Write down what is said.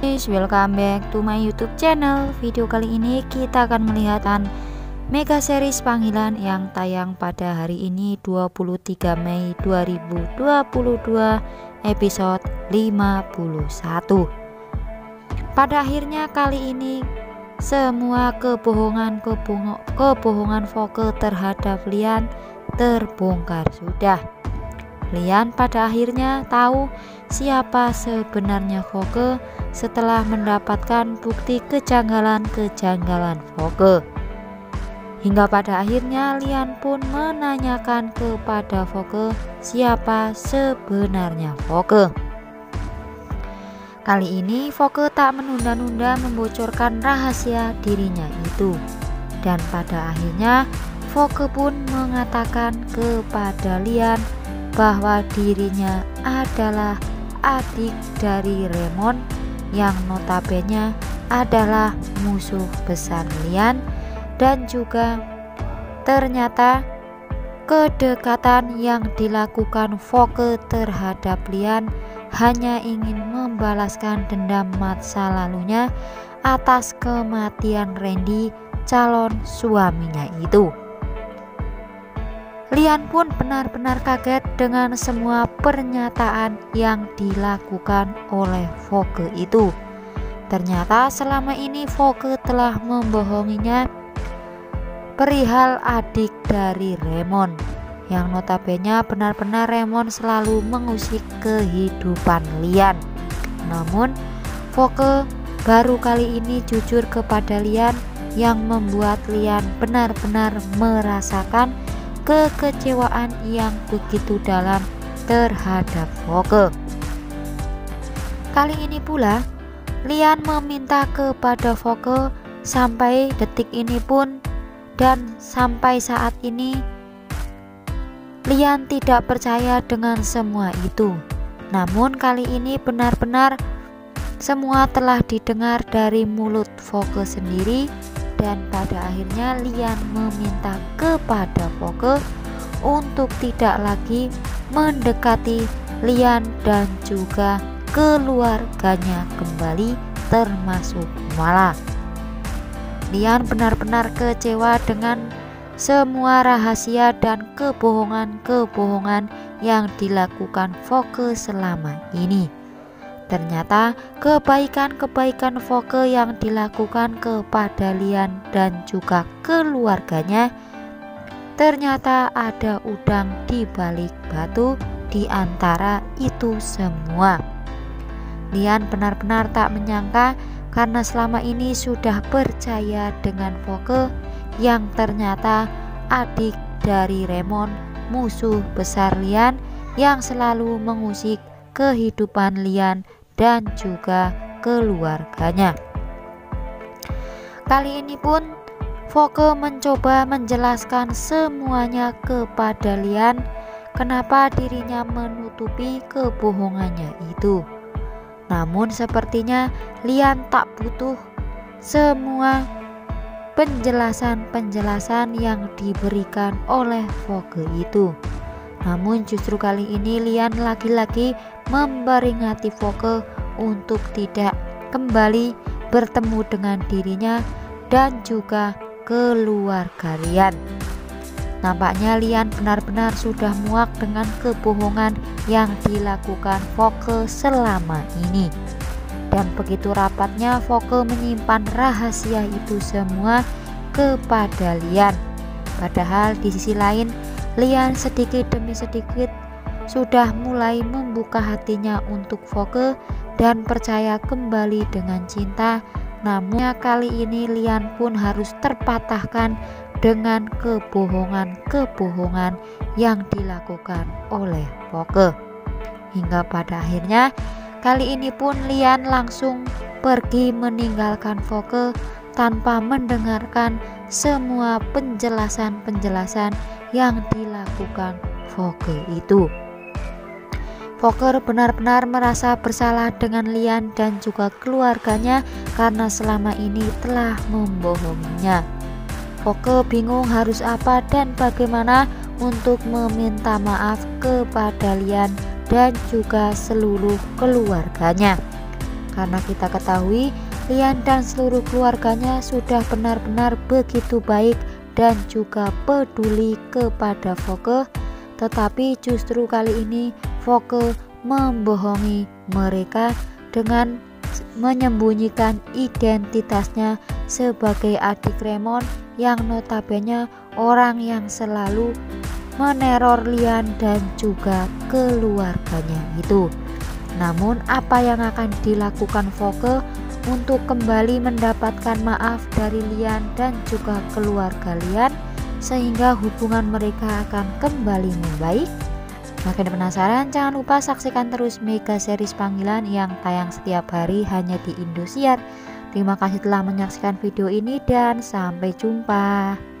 guys, welcome back to my youtube channel. Video kali ini kita akan melihat mega series panggilan yang tayang pada hari ini 23 Mei 2022 episode 51 Pada akhirnya kali ini semua kebohongan kebohongan, Foke terhadap Lian terbongkar sudah Lian pada akhirnya tahu siapa sebenarnya Foke setelah mendapatkan bukti kejanggalan-kejanggalan Foke. Hingga pada akhirnya Lian pun menanyakan kepada Foke siapa sebenarnya Foke. Kali ini Foke tak menunda-nunda membocorkan rahasia dirinya itu. Dan pada akhirnya Foke pun mengatakan kepada Lian bahwa dirinya adalah adik dari Remon yang notabene adalah musuh besar Lian dan juga ternyata kedekatan yang dilakukan Foke terhadap Lian hanya ingin membalaskan dendam masa lalunya atas kematian Randy calon suaminya itu. Lian pun benar-benar kaget dengan semua pernyataan yang dilakukan oleh Foke itu. Ternyata selama ini Foke telah membohonginya perihal adik dari Remon yang notabene benar-benar Remon selalu mengusik kehidupan Lian. Namun Foke baru kali ini jujur kepada Lian yang membuat Lian benar-benar merasakan kekecewaan yang begitu dalam terhadap Foke. Kali ini pula, Lian meminta kepada Foke sampai detik ini pun dan sampai saat ini Lian tidak percaya dengan semua itu. Namun kali ini benar-benar semua telah didengar dari mulut Foke sendiri dan pada akhirnya Lian meminta kepada Foke untuk tidak lagi mendekati Lian dan juga keluarganya kembali termasuk Mala. Lian benar-benar kecewa dengan semua rahasia dan kebohongan-kebohongan yang dilakukan Foke selama ini. Ternyata kebaikan-kebaikan Foke yang dilakukan kepada Lian dan juga keluarganya ternyata ada udang di balik batu di antara itu semua. Lian benar-benar tak menyangka karena selama ini sudah percaya dengan Foke yang ternyata adik dari Remon, musuh besar Lian yang selalu mengusik kehidupan Lian dan juga keluarganya. Kali ini pun Foke mencoba menjelaskan semuanya kepada Lian kenapa dirinya menutupi kebohongannya itu. Namun sepertinya Lian tak butuh semua penjelasan-penjelasan yang diberikan oleh Foke itu. Namun justru kali ini Lian lagi-lagi memperingati Foke untuk tidak kembali bertemu dengan dirinya dan juga keluarga Lian. Nampaknya Lian benar-benar sudah muak dengan kebohongan yang dilakukan Foke selama ini. Dan begitu rapatnya Foke menyimpan rahasia itu semua kepada Lian. Padahal di sisi lain Lian sedikit demi sedikit sudah mulai membuka hatinya untuk Foke dan percaya kembali dengan cinta. Namun kali ini Lian pun harus terpatahkan dengan kebohongan-kebohongan yang dilakukan oleh Foke. Hingga pada akhirnya kali ini pun Lian langsung pergi meninggalkan Foke tanpa mendengarkan semua penjelasan-penjelasan yang dilakukan Foke itu. Fokker benar-benar merasa bersalah dengan Lian dan juga keluarganya karena selama ini telah membohonginya. Fokke bingung harus apa dan bagaimana untuk meminta maaf kepada Lian dan juga seluruh keluarganya. karena kita ketahui Lian dan seluruh keluarganya sudah benar-benar begitu baik dan juga peduli kepada Foke tetapi justru kali ini Foke membohongi mereka dengan menyembunyikan identitasnya sebagai adik Remon yang notabene orang yang selalu meneror Lian dan juga keluarganya itu. Namun apa yang akan dilakukan Foke untuk kembali mendapatkan maaf dari Lian dan juga keluarga Lian sehingga hubungan mereka akan kembali membaik? Makin penasaran? Jangan lupa saksikan terus mega series panggilan yang tayang setiap hari hanya di Indosiar. Terima kasih telah menyaksikan video ini dan sampai jumpa.